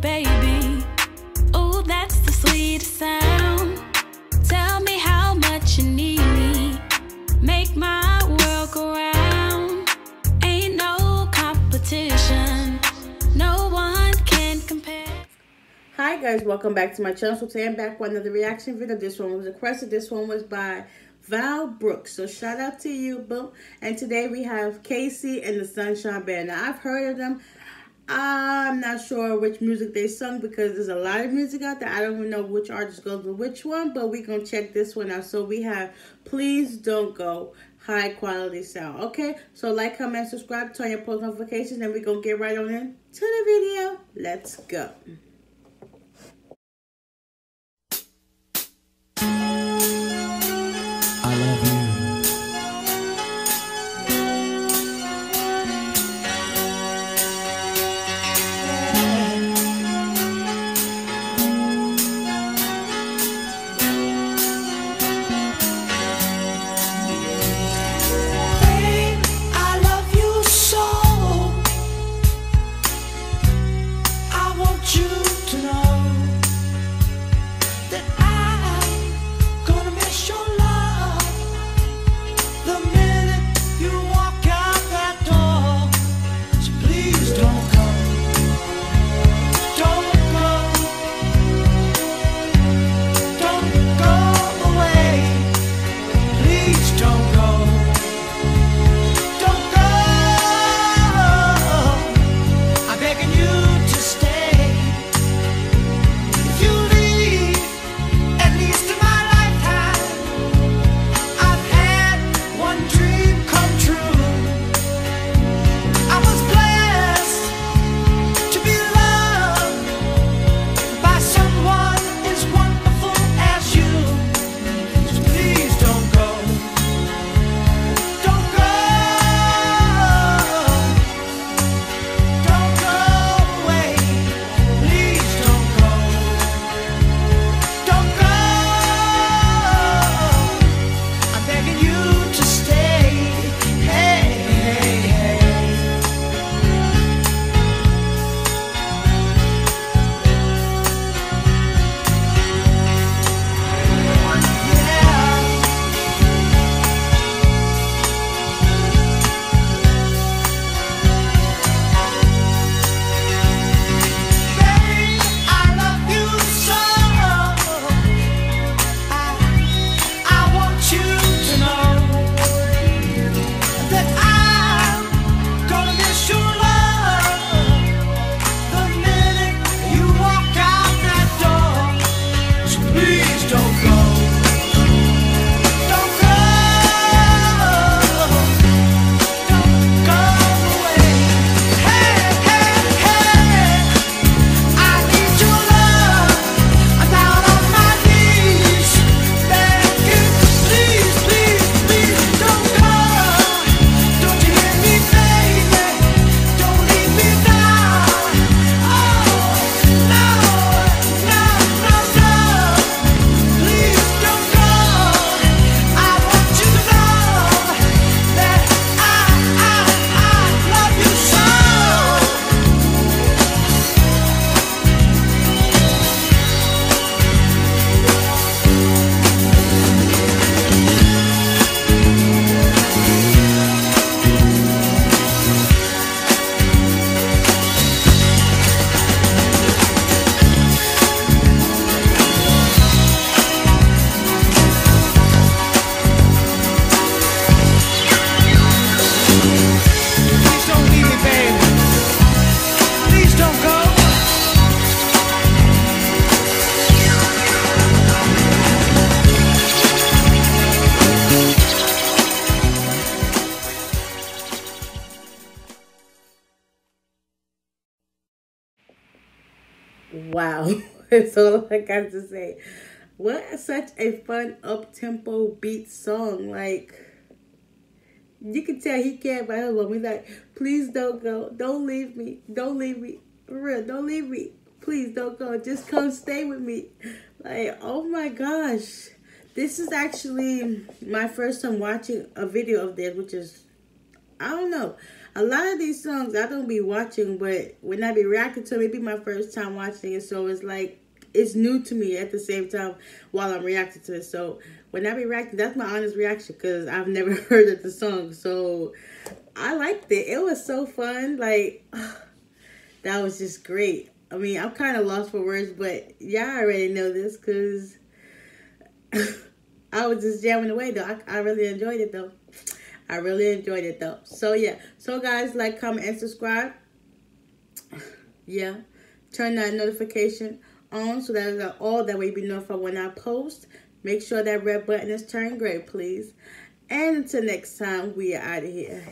baby. Oh, that's the sweetest sound. Tell me how much you need me. Make my world go round. Ain't no competition. No one can compare. Hi guys, welcome back to my channel. So today I'm back with another reaction video. This one was requested. This one was by Val Brooks. So shout out to you, boom. And today we have KC and the Sunshine Band. Now I've heard of them. I'm not sure which music they sung because there's a lot of music out there. I don't even know which artist goes with which one, but we're going to check this one out. So we have Please Don't Go, high quality sound. Okay, so like, comment, subscribe, turn your post notifications, and we're going to get right on in to the video. Let's go. Wow. That's all I got to say. What such a fun up tempo beat song. Like you can tell he cared about his woman. Like, please don't go. Don't leave me. Don't leave me. For real, don't leave me. Please don't go. Just come stay with me. Like, oh my gosh. This is actually my first time watching a video of this, which is I don't know. A lot of these songs I don't be watching, but when I be reacting to, it, it be my first time watching it, so it's like it's new to me at the same time while I'm reacting to it. So when I be reacting, that's my honest reaction because I've never heard of the song. So I liked it. It was so fun. Like that was just great. I mean, I'm kind of lost for words, but y'all already know this because I was just jamming away though. I, I really enjoyed it though. I really enjoyed it though. So yeah. So guys, like, comment, and subscribe. Yeah. Turn that notification on so that all that way you be notified when I post. Make sure that red button is turned gray, please. And until next time, we are out of here.